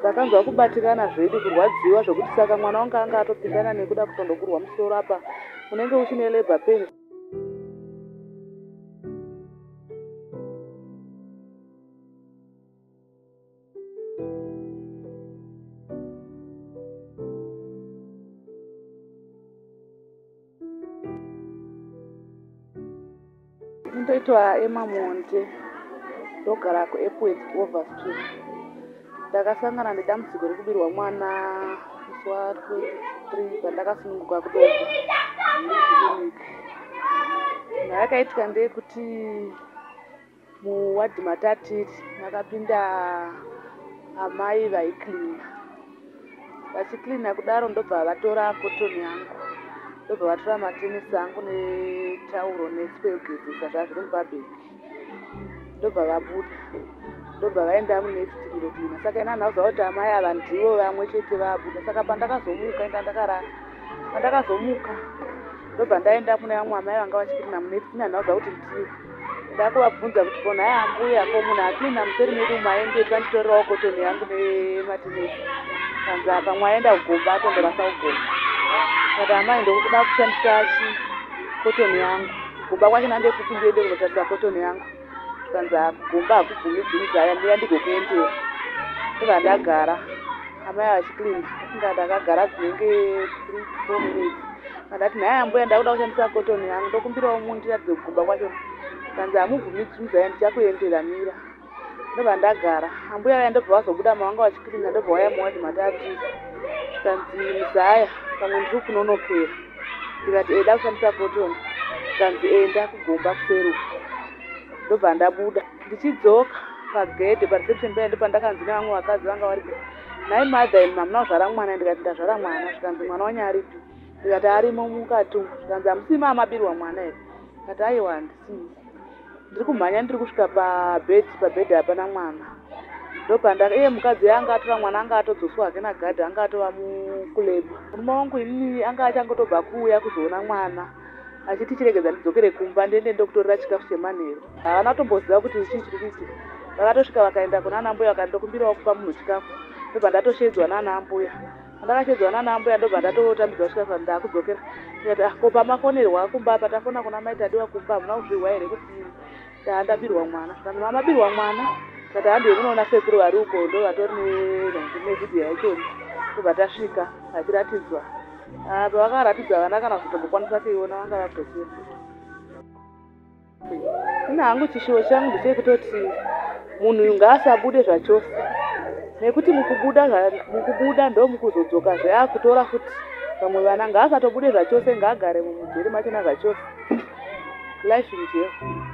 ndakanzwa kubatikana zvedu kurwadziwa zvokuti saka mwana wangu anga atopindana nekuda kutondokurwa musoro apa unenge uchine labor pains indoitwa emamonde ndogara kuepwet over street ndakasangana nedambudziko rekubirwa mwana musi wa23 pandakasununguka kudoko zvayakaitika ndeyekuti muwadhi matatiri makapinda amai vaiklina vachiklina kudaro ndobva vatora kotoni yangu ndobva vatora matenisi angu netauro nesipo yokugezesa zvazviri mubhabheki ndobva vabuda ndobva vaenda munext kundoklina saka ina nhauza kuti amai ava ndivo vamwe chete vabuda saka pandakazomuka inda ndakarara pandakazomuka ndobva ndaenda kune vamwe amai vanga vachiklina munext ina nhauza kuti ndivo. Ndakuvabvunza kuti kona hai ambuya ko munhu aklina museri medu umaende panditorerawo kotoni yangu nematenesi kanzi apa mwaenda kugomba atondorasa kugomba. Kati amai ndokuda kushandisa chi kotoni yangu. Kugomba kwachona ndekuti ndiende kunotarisa kotoni yangu kanzi kugomba hakubvumidzimizaya ndiya ndigokuendera ndobva ndagara amai vachiklina inga ndakagara dzinenge three four minutes. Andati nhai ambuya ndakuda kushandisa kotoni yangu ndokumbirawo mu ndiratidze kugomba kwachona kanzi hamubvumidzimizaya ndichakuendera mira. Ndobva ndagara. Ambuya vaya ndobva vazobuda mavanga vachiklina ndobva waya muwadi matatu. Zvikanzi muzaya pamwe ndiri kunonokera ndikati eda kushandisa kotoni zvikanzi enda kugomba kuseruka ndobva ndabuda ndichidzoka pagedhe pareception paya ndopandakanzi nevamwe vakadzi vanga varipo nhai madha imi hamuna kuzvara mwana ndikati ndazvara mwana zvikanzi mwana wanyaripi ndikati arimo mukati zvikanzi hamusimi amabirwa mwana here kati aiwa handisimi. Ndiri kumhanya ndiri kusvika pabhedhi pabhedhi hapana mwana. Ndopanda iye mukadzi anga atora mwana anga atodzoswa hake nagadhi anga atova mukuleba murume wangu inini anga achangotobva kuuya kuzoona mwana achiti chiregedza ndidzokere kumba ndiende ndokutorera chikafu chemanheru havana kutomboziva kuti chii chiri kuitika vakatosvika vakaenda kuna ana mbuya vakandokumbirawo kupa munhu chikafu ndobva ndatoshedzwa naana ambuya andakashedzwa naana ambuya ndobva ndatotambidzwa chikafu ati ndaakudzokera ndikati ah ko pamafonerwa kumba apa tafona kuna mai tadiwa kumba hamuna kuzvihwa here kuti taandabirwa mwana kanzi mamabirwa mwana kati handi yemunoona sekuru vari uko ndo vatori nevhidhiyo yachoni tobva tasvika vachiratidzwa pavakaratidza vana kana kutombokwanisa kuiona vanga vakutosiya ina hangu chishuwo changu ndechekutoti munhu ngaasabude zvachose. Nekuti mukubuda mukubuda ndo mukuzodzokazve akutora futi. Vamwe vana ngaasatobude zvachose ngaagare mumujeri machona zvachose. Life in jail